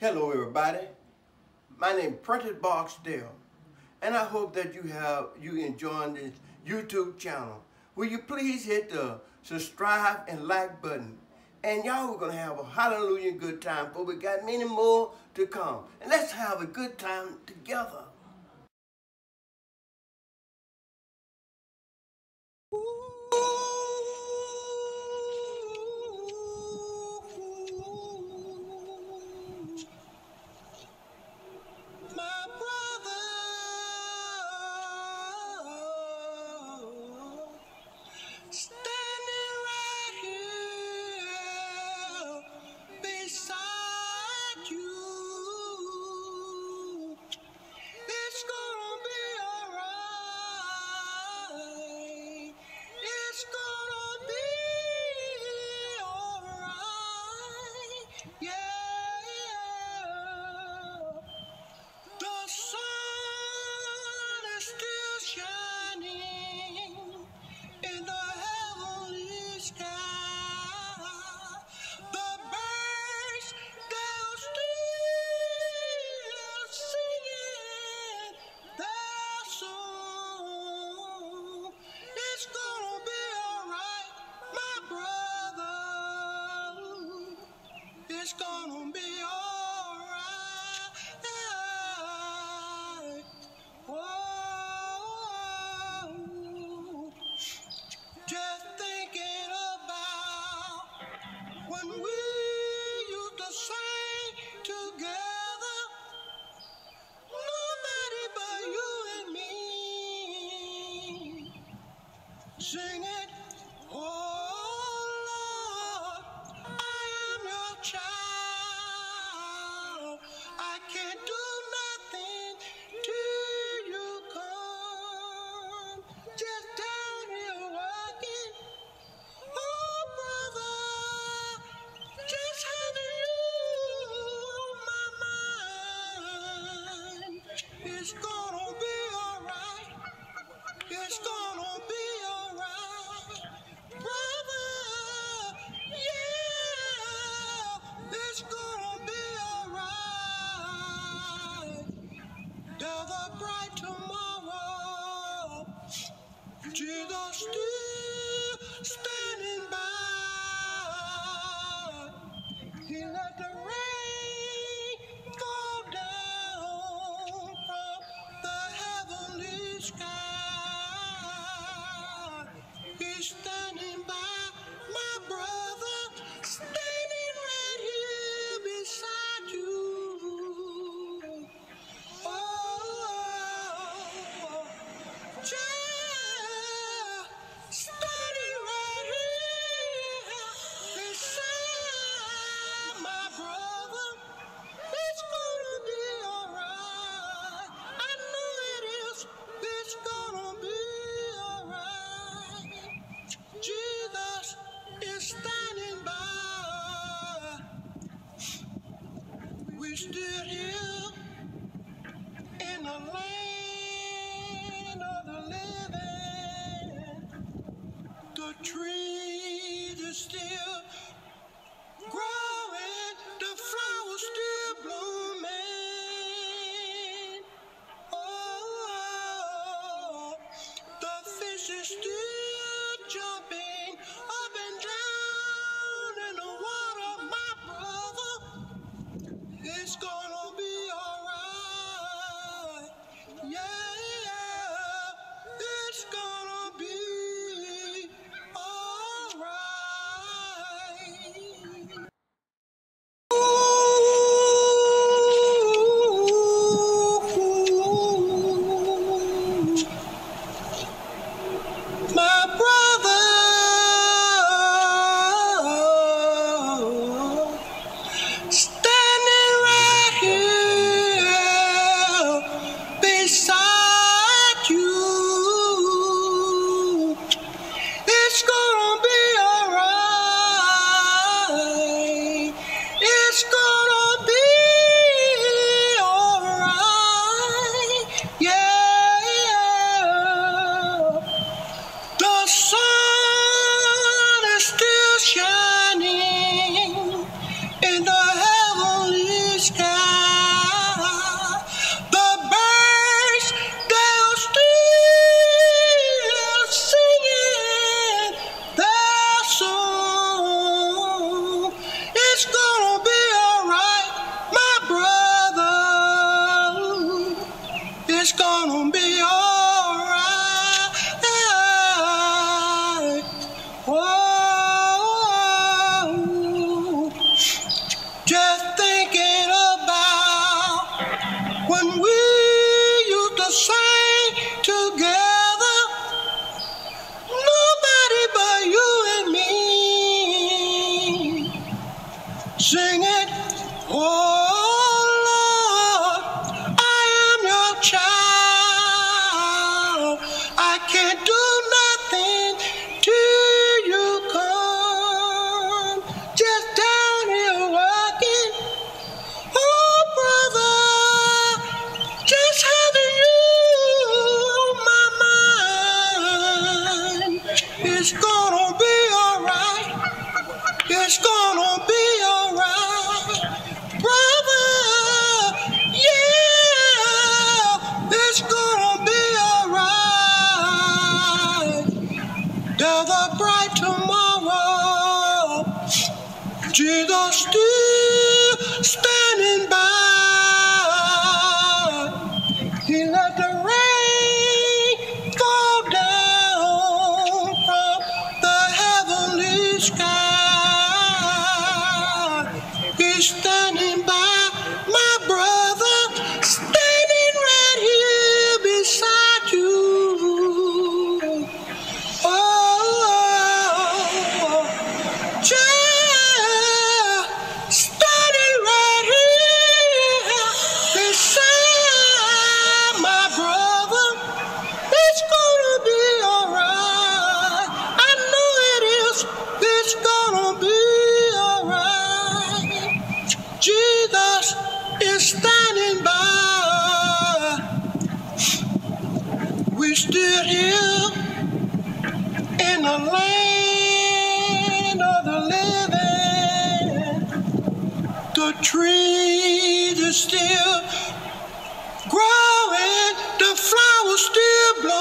Hello everybody. My name is Prentiss Barksdale and I hope that you have you enjoying this YouTube channel. Will you please hit the subscribe and like button. And y'all we're gonna have a hallelujah good time for we got many more to come. And let's have a good time together. It's gonna be alright. Oh, Just thinking about when we used to sing together. Nobody but you and me. Sing it. Oh. tu danses tu tree. Singing, Oh Lord, I am your child. I can't do nothing till you come. Just down here working. Oh, brother, just having you on my mind. It's gonna be alright. It's gonna be Jesus still standing the land of the living. The trees are still growing, the flowers still bloom.